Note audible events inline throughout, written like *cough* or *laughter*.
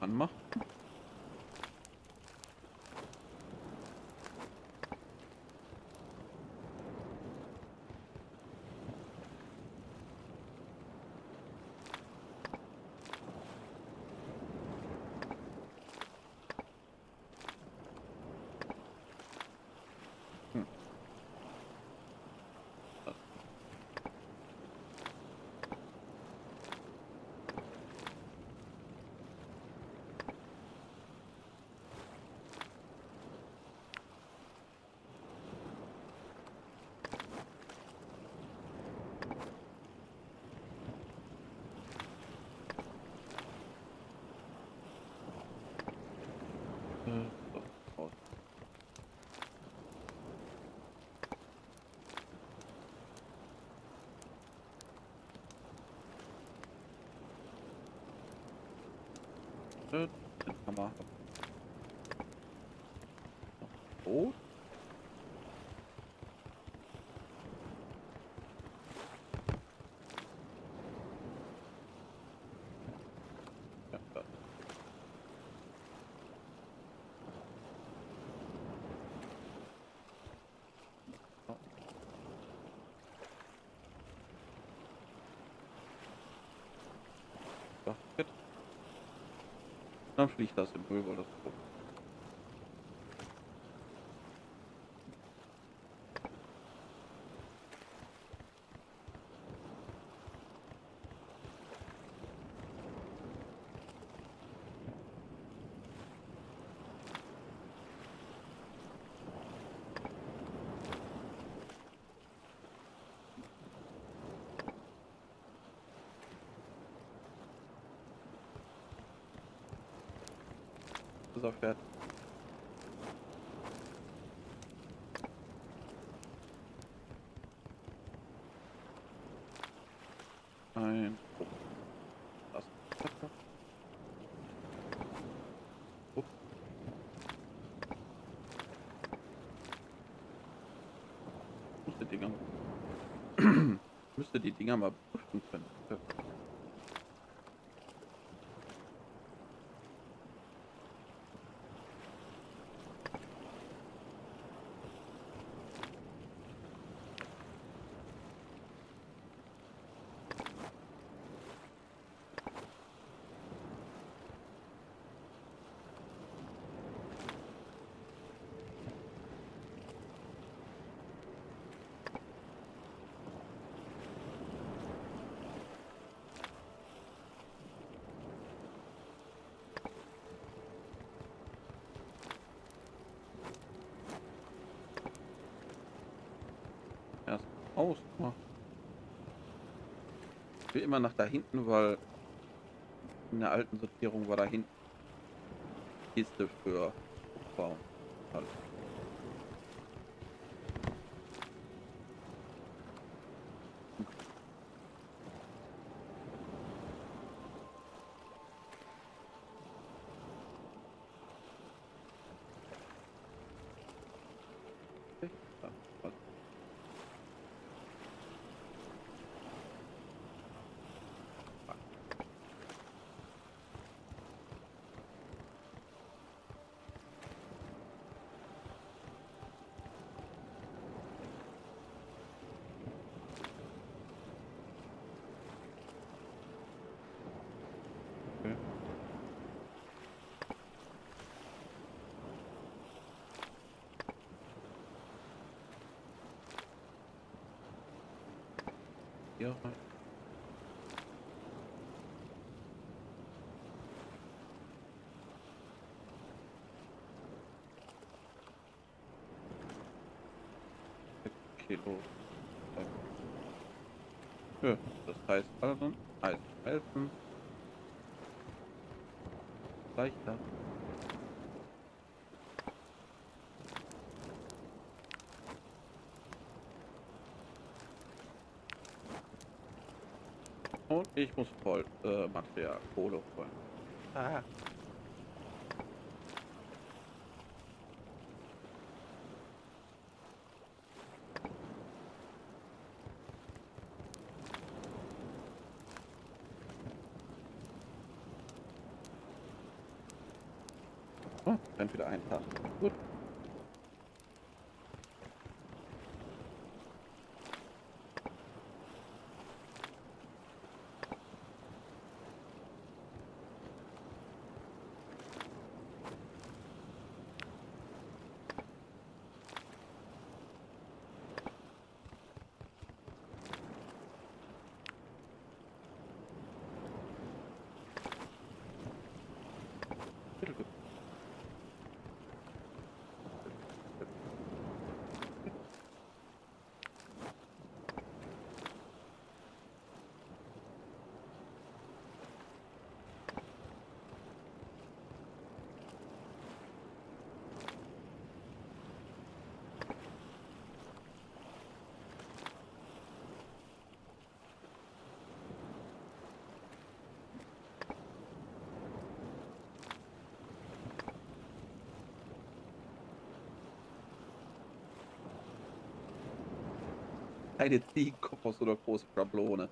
Anmachen. Hm. Äh, so, raus. Äh, den Hammer. Noch Dann fliegt das im Müll, das so. Ist er fertig. Ein. Oh. Das. Dinger. *clears throat* Müsste die Dinger mal prüfen können. Ja. Erst aus. Oh. Ich will immer nach da hinten, weil in der alten Sortierung war da hinten Kiste für Bauen. Halt. Okay, da, warte. Okay. Hier rein. Kilo. Ja, das heißt also, Eisen helfen. Leichter. Und ich muss voll äh, Material, Kohle holen. Ah. Oh, dann wieder ein Tag. Gut. Keine Ziegenkopf aus so einer großen Schablone.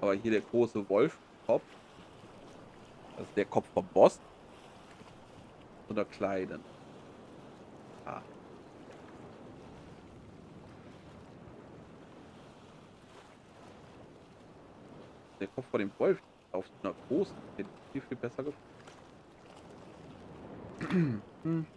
Aber hier der große Wolfkopf. Das ist der Kopf vom Boss. Oder kleinen. Ah. Der Kopf von dem Wolf auf einer großen, den viel, viel besser gefallen. *clears throat*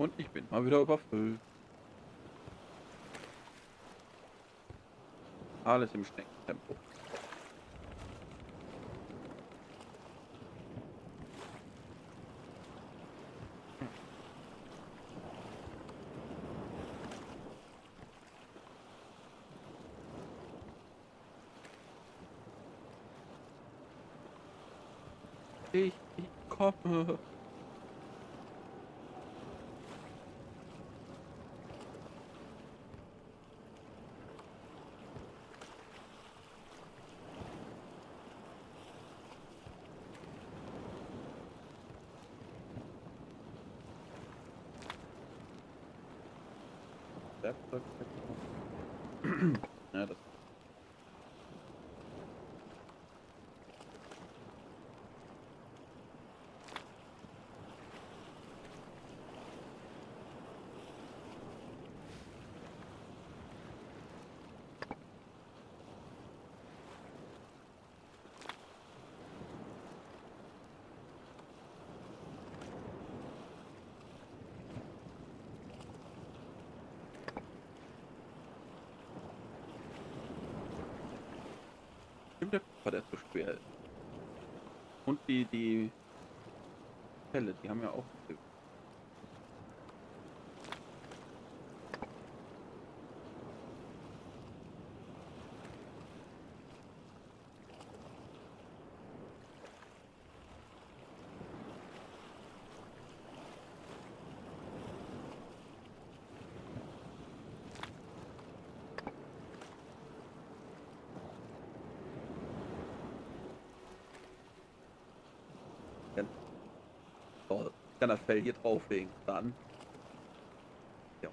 Und ich bin mal wieder überfüllt. Alles im Schneckentempo. Ich, ich komme. Werkzeug. ja, das Stimmt, der so schwer. Und die, die Fälle, die haben ja auch So, ich kann das Fell hier drauflegen. Dann. Ja,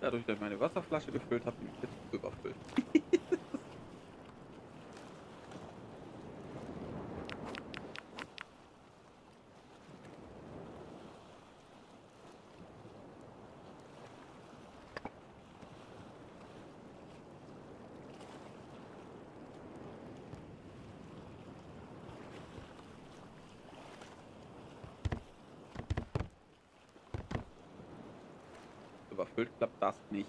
Dadurch, dass ich meine Wasserflasche gefüllt habe, bin ich jetzt überfüllt *laughs* klappt das nicht.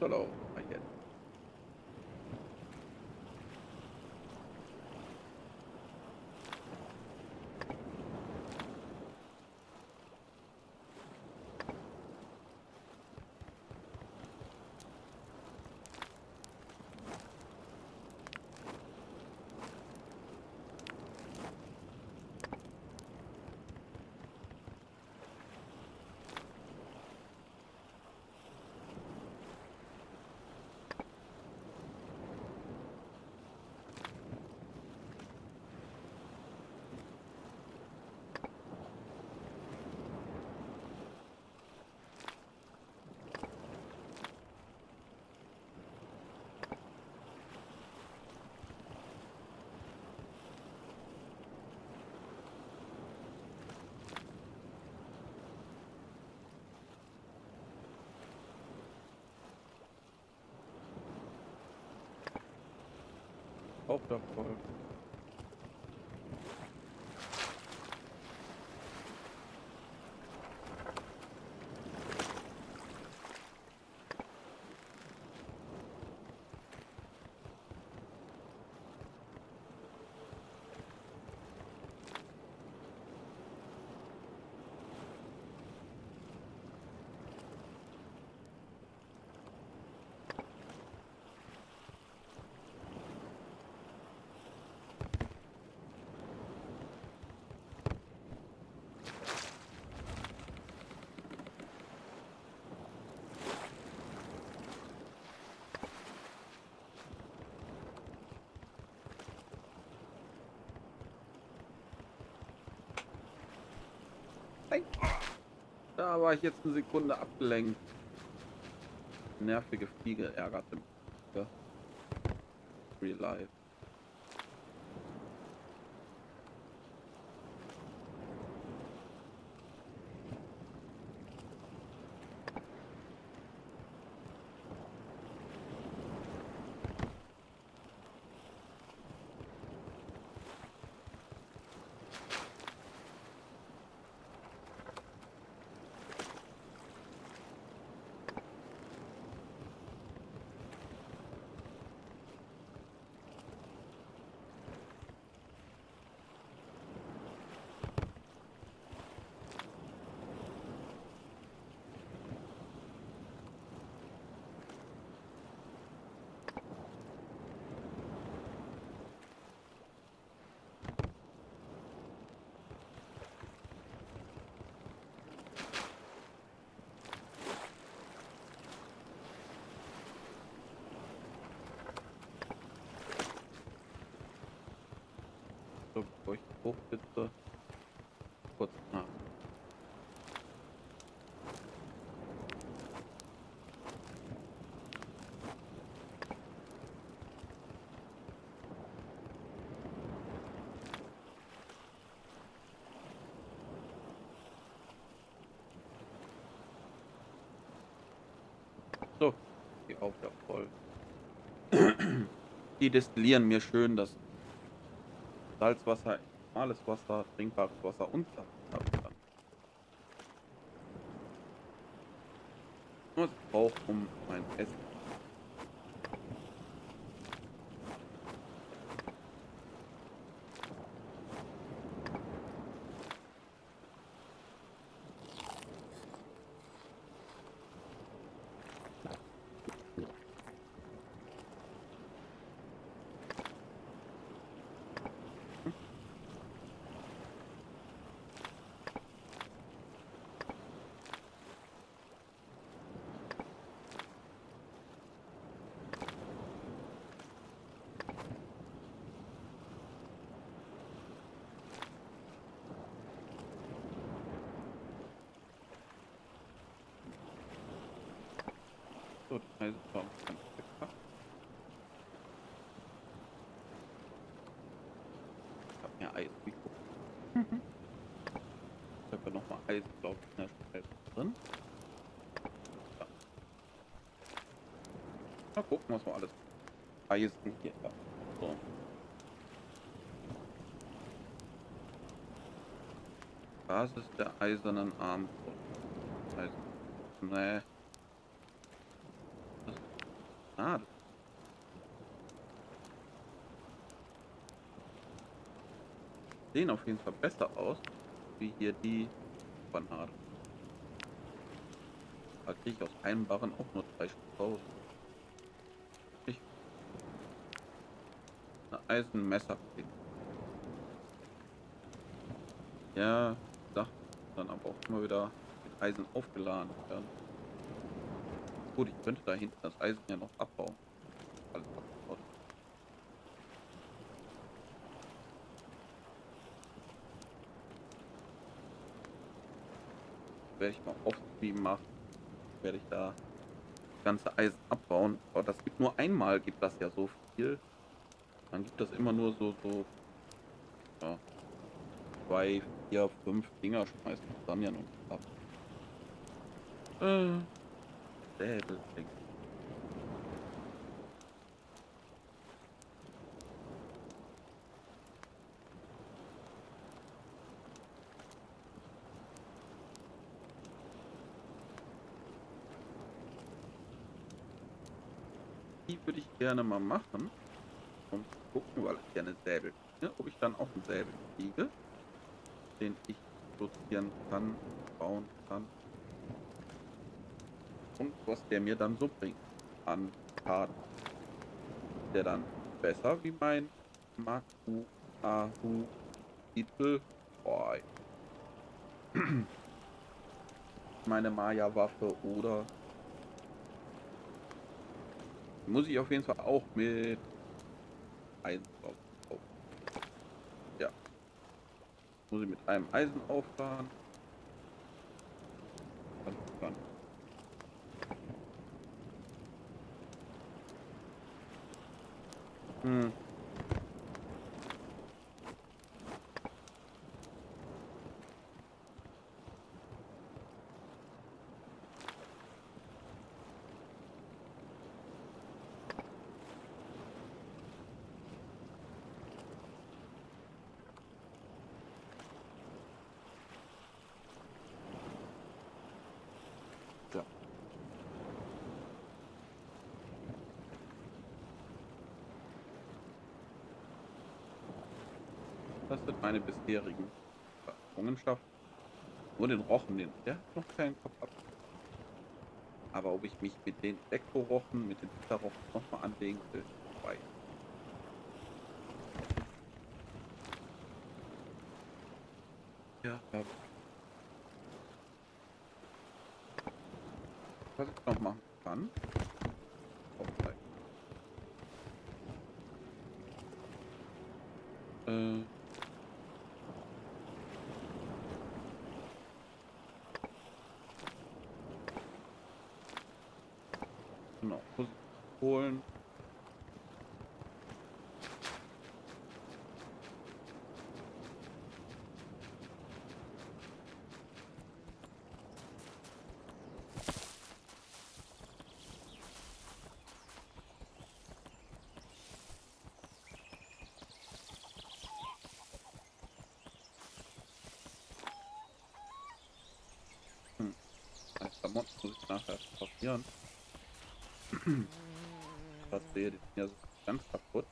Runterlaufen. Ah, jetzt. Haupterfolg. Nein. Da war ich jetzt eine Sekunde abgelenkt. Nervige Fliege ärgerte mich. Real life. So, ich hochsitze, kurz nach. So, die Aufgabe. Die destillieren mir schön das Salzwasser, normales Wasser, trinkbares Wasser und Salzwasser. Was ich brauche, um mein Essen. Heißt, warum kann ich hab mehr Eisen wie gucken. Ich habe ja nochmal Eisen, glaube ich, in der drin. Ja. Mal gucken, was wir alles Eisen hier haben. So. Basis der eisernen Armbrust. Eisen. Nee. Das, ah, das sehen auf jeden Fall besser aus, wie hier die Banane. Da kriege ich aus einem Barren auch nur drei Stück raus. Ich. Eine Eisenmesser. Ja, Sachen dann aber auch immer wieder mit Eisen aufgeladen werden. Gut, ich könnte da hinten das Eisen ja noch abbauen. Alles abgebaut. Werde ich mal offstream machen. Werde ich da das ganze Eisen abbauen. Aber das gibt nur einmal, gibt das ja so viel. Dann gibt das immer nur so, so ja, zwei, vier, fünf Dinger schmeißen dann ja noch ab. Äh, Säbelkling. Die würde ich gerne mal machen, zu gucken, weil ich gerne Säbel kriege, ob ich dann auch einen Säbel kriege, den ich produzieren kann, bauen kann. Und was der mir dann so bringt an Schaden. Der dann besser wie mein Maku Ahu Titel. *clears throat* Meine Maya-Waffe oder muss ich auf jeden Fall auch mit Eisen drauf. drauf. Ja. Muss ich mit einem Eisen auffahren. Dann. Hm. Das sind meine bisherigen Errungenschaften. Nur den Rochen, den, der hat noch keinen Kopf ab. Aber ob ich mich mit den Elektrorochen, mit den Winterrochen nochmal anlegen will, weiß. Ja, ja. Was ich noch machen kann. Klamotten muss ich nachher passieren. Das sehe ich ja ganz kaputt.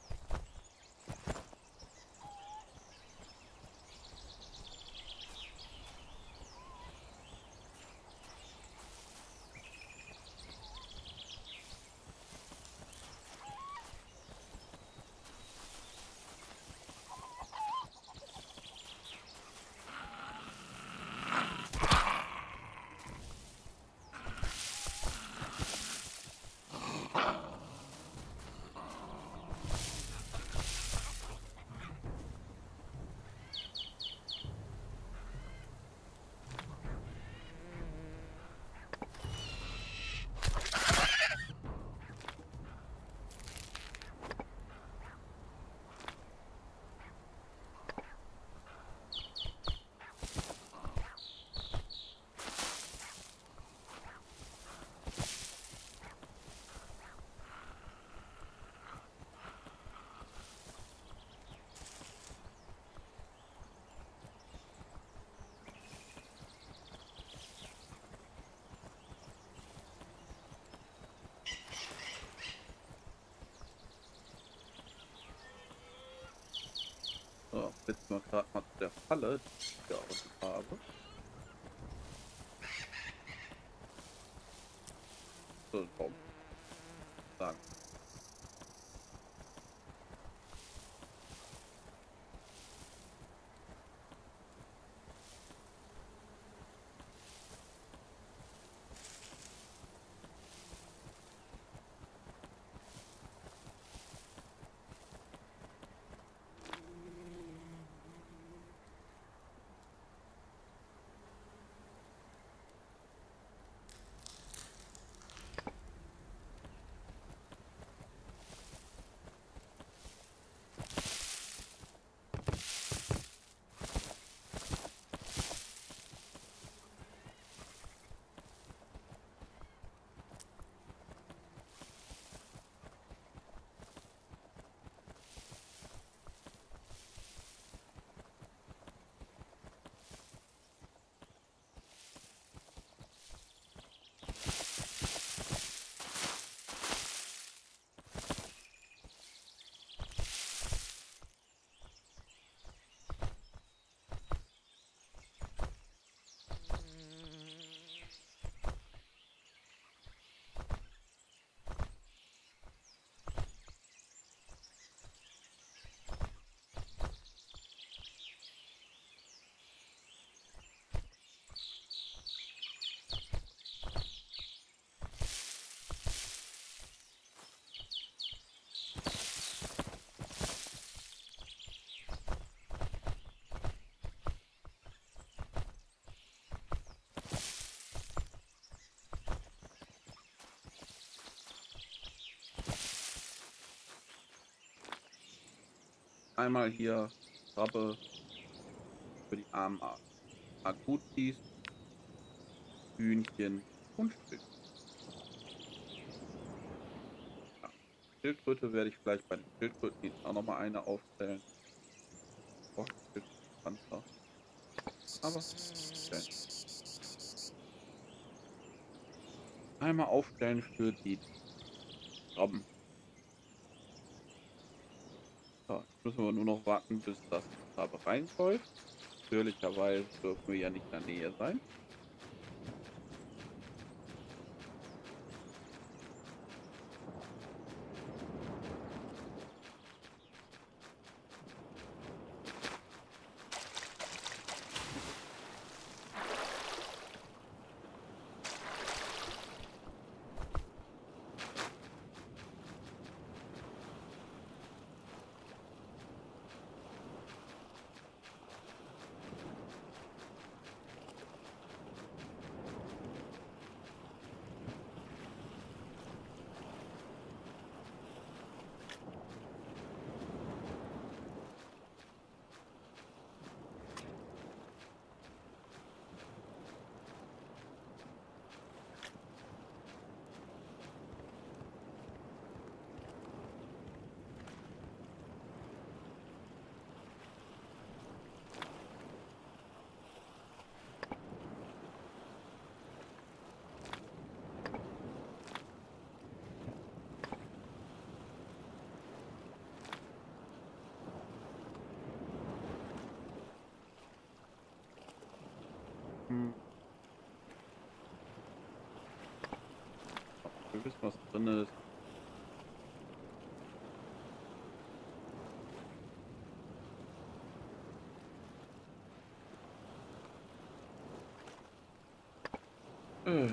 jetzt mal gerade mal zu der Falle. Ja, Einmal hier Krabbe für die armen Akutis, Hühnchen und Schild. Ja. Schildkröte werde ich vielleicht bei den Schildkröten auch noch mal eine aufstellen. Oh, Panzer. Aber okay. einmal aufstellen für die Krabben. Müssen wir nur noch warten, bis das Farbe reinläuft. Natürlicherweise dürfen wir ja nicht in der Nähe sein. Wissen, was drin ist. Äh.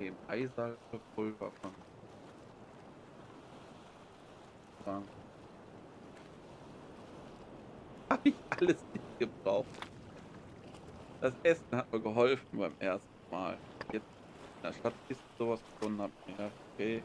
dem Eisalpulver von Frank. Habe ich alles nicht gebraucht. Das Essen hat mir geholfen beim ersten Mal. Jetzt in der Stadtkiste sowas gefunden habe. Ja, okay.